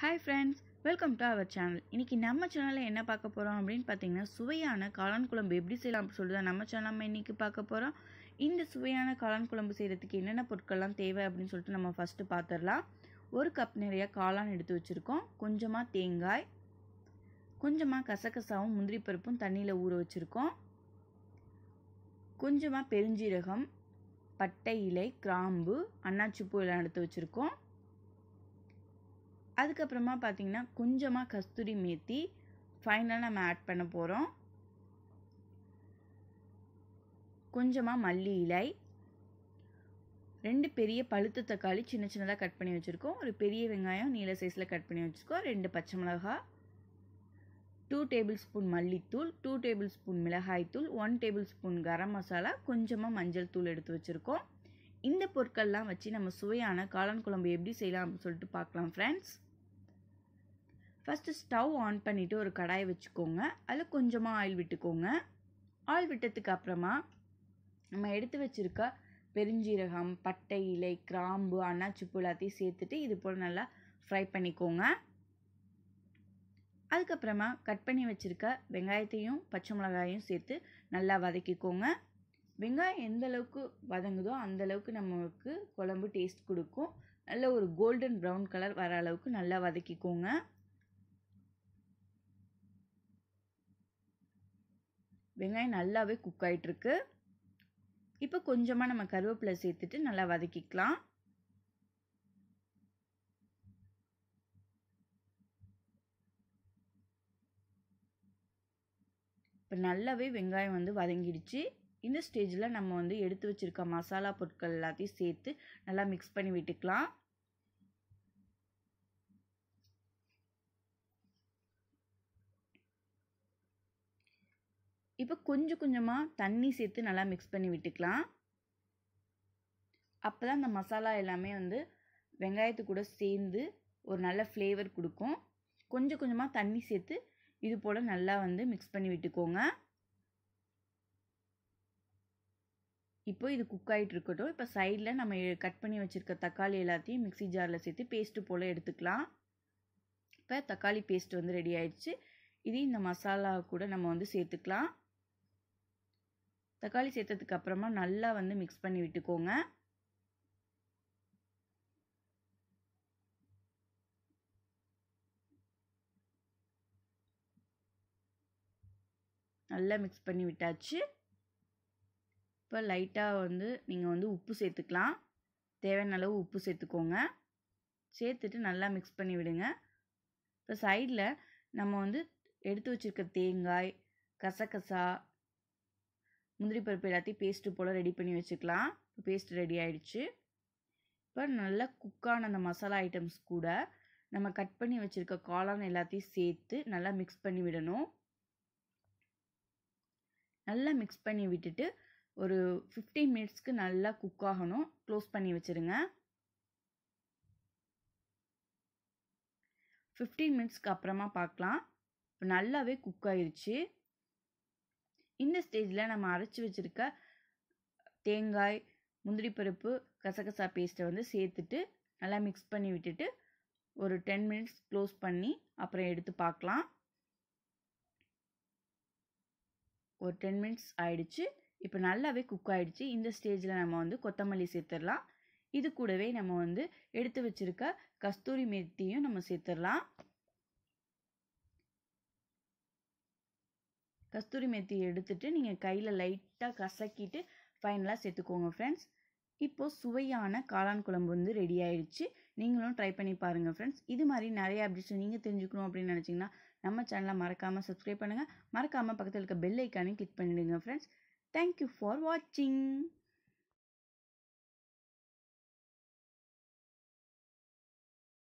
Hi friends welcome to our channel இன்றைக்கி நம்ம சேனலில் என்ன பார்க்க போகிறோம் அப்படின்னு பார்த்தீங்கன்னா சுவையான காளான் குழம்பு எப்படி செய்யலாம் அப்படின்னு சொல்லி தான் நம்ம சேனல் நம்ம இன்றைக்கி பார்க்க போகிறோம் இந்த சுவையான காளான் குழம்பு செய்கிறதுக்கு என்னென்ன பொருட்கள்லாம் தேவை அப்படின்னு சொல்லிட்டு நம்ம ஃபஸ்ட்டு பார்த்துடலாம் ஒரு கப் நிறைய காளான் எடுத்து வச்சுருக்கோம். கொஞ்சமாக தேங்காய் கொஞ்சமாக கசகசாவும் முந்திரி பருப்பும் தண்ணியில் ஊற வச்சுருக்கோம். கொஞ்சமாக பெருஞ்சீரகம் பட்டை இலை கிராம்பு அன்னாச்சிப்பூ எல்லாம் எடுத்து வச்சுருக்கோம். அதுக்கப்புறமா பார்த்தீங்கன்னா கொஞ்சமாக கஸ்தூரி மேத்தி ஃபைனலாக நம்ம ஆட் பண்ண போகிறோம் கொஞ்சமாக மல்லி இலை ரெண்டு பெரிய பழுத்த தக்காளி சின்ன சின்னதாக கட் பண்ணி வச்சுருக்கோம். ஒரு பெரிய வெங்காயம் நீல சைஸில் கட் பண்ணி வச்சுருக்கோம். ரெண்டு பச்சை மிளகாய் டூ டேபிள் ஸ்பூன் மல்லித்தூள் டூ டேபிள் ஸ்பூன் மிளகாய்த்தூள் one tablespoon garam masala கொஞ்சமாக மஞ்சள் தூள் எடுத்து வச்சுருக்கோம். இந்த பொருட்கள்லாம் வச்சு நம்ம சுவையான காளான் குழம்பு எப்படி செய்யலாம் அப்படின்னு சொல்லிட்டு பார்க்கலாம் ஃப்ரெண்ட்ஸ் ஃபஸ்ட்டு ஸ்டவ் ஆன் பண்ணிவிட்டு ஒரு கடாய் வச்சுக்கோங்க. அதில் கொஞ்சமாக ஆயில் விட்டுக்கோங்க. ஆயில் விட்டதுக்கு அப்புறமா நம்ம எடுத்து வச்சுருக்க பெருஞ்சீரகம் பட்டை இலை கிராம்பு அன்னாச்சிப்பூ எல்லாத்தையும் சேர்த்துட்டு இது போல் நல்லா ஃப்ரை பண்ணிக்கோங்க. அதுக்கப்புறமா கட் பண்ணி வச்சுருக்க வெங்காயத்தையும் பச்சை மிளகாயும் சேர்த்து நல்லா வதக்கிக்கோங்க. வெங்காயம் எந்த அளவுக்கு வதங்குதோ அந்த அளவுக்கு நமக்கு குழம்பு டேஸ்ட் கொடுக்கும். நல்ல ஒரு கோல்டன் ப்ரௌன் கலர் வர அளவுக்கு நல்லா வதக்கிக்கோங்க. வெங்காயம் நல்லாவே குக் ஆகிட்டுருக்கு இப்போ கொஞ்சமாக நம்ம கருவேப்பிலை சேர்த்துட்டு நல்லா வதக்கிக்கலாம். இப்போ நல்லாவே வெங்காயம் வந்து வதங்கிடுச்சு. இந்த ஸ்டேஜில் நம்ம வந்து எடுத்து வச்சுருக்க மசாலா பொருட்கள் எல்லாத்தையும் சேர்த்து நல்லா மிக்ஸ் பண்ணி விட்டுக்கலாம். இப்போ கொஞ்சம் கொஞ்சமாக தண்ணி சேர்த்து நல்லா மிக்ஸ் பண்ணி விட்டுக்கலாம். அப்போ தான் அந்த மசாலா எல்லாமே வந்து வெங்காயத்து கூட சேர்ந்து ஒரு நல்ல ஃப்ளேவர் கொடுக்கும். கொஞ்சம் கொஞ்சமாக தண்ணி சேர்த்து இது போல் நல்லா வந்து மிக்ஸ் பண்ணி விட்டுக்கோங்க. இப்போ இது குக் ஆகிட்டு இருக்கட்டும். இப்போ சைடில் நம்ம கட் பண்ணி வச்சுருக்க தக்காளி எல்லாத்தையும் மிக்சி ஜாரில் சேர்த்து பேஸ்ட்டு போல் எடுத்துக்கலாம். இப்போ தக்காளி பேஸ்ட் வந்து ரெடி ஆயிடுச்சு. இது இந்த மசாலா கூட நம்ம வந்து சேர்த்துக்கலாம். தக்காளி சேர்த்ததுக்கு அப்புறமா நல்லா வந்து மிக்ஸ் பண்ணி விட்டுக்கோங்க. நல்லா மிக்ஸ் பண்ணி விட்டாச்சு. இப்போ லைட்டாக வந்து நீங்கள் வந்து உப்பு சேர்த்துக்கலாம். தேவையான அளவு உப்பு சேர்த்துக்கோங்க. சேர்த்துட்டு நல்லா மிக்ஸ் பண்ணி விடுங்க. இப்போ சைடில் நம்ம வந்து எடுத்து வச்சுருக்க தேங்காய் கசகசா முந்திரி பருப்பு எல்லாத்தையும் பேஸ்ட்டு போல் ரெடி பண்ணி வச்சுக்கலாம். பேஸ்ட் ரெடி ஆயிடுச்சு. இப்போ நல்லா குக்கான அந்த மசாலா ஐட்டம்ஸ் கூட நம்ம கட் பண்ணி வச்சுருக்க காளான் எல்லாத்தையும் சேர்த்து நல்லா மிக்ஸ் பண்ணி விடணும். நல்லா மிக்ஸ் பண்ணி விட்டுட்டு ஒரு ஃபிஃப்டீன் மினிட்ஸ்க்கு நல்லா குக் ஆகணும். க்ளோஸ் பண்ணி வச்சுருங்க. ஃபிஃப்டீன் மினிட்ஸ்க்கு அப்புறமா பார்க்கலாம். இப்போ நல்லாவே குக் ஆயிடுச்சு இந்த ஸ்டேஜில் நம்ம அரைச்சி வச்சுருக்க தேங்காய் முந்திரி பருப்பு கசகசா பேஸ்ட்டை வந்து சேர்த்துட்டு நல்லா மிக்ஸ் பண்ணி விட்டுட்டு ஒரு டென் மினிட்ஸ் க்ளோஸ் பண்ணி அப்புறம் எடுத்து பார்க்கலாம் ஒரு டென் மினிட்ஸ் ஆயிடுச்சு. இப்போ நல்லாவே குக் ஆகிடுச்சு இந்த ஸ்டேஜில் நம்ம வந்து கொத்தமல்லி சேர்த்துடலாம். இது கூடவே நம்ம வந்து எடுத்து வச்சுருக்க கஸ்தூரி மெத்தியும் நம்ம சேர்த்துடலாம். கஸ்தூரி மெத்தி எடுத்துட்டு நீங்கள் கையில் லைட்டாக கசக்கிட்டு ஃபைனலாக சேர்த்துக்கோங்க ஃப்ரெண்ட்ஸ் இப்போது சுவையான காளான் குழம்பு வந்து ரெடி ஆயிடுச்சு. நீங்களும் ட்ரை பண்ணி பாருங்கள் ஃப்ரெண்ட்ஸ் இது மாதிரி நிறைய அப்டேட்ஸ் நீங்கள் தெரிஞ்சுக்கணும் அப்படின்னு நினச்சிங்கன்னா நம்ம சேனலை மறக்காமல் சப்ஸ்கிரைப் பண்ணுங்கள் மறக்காமல் பக்கத்தில் இருக்க பெல் ஐக்கானையும் கிளிக் பண்ணிவிடுங்க ஃப்ரெண்ட்ஸ் தேங்க்யூ ஃபார் வாட்சிங்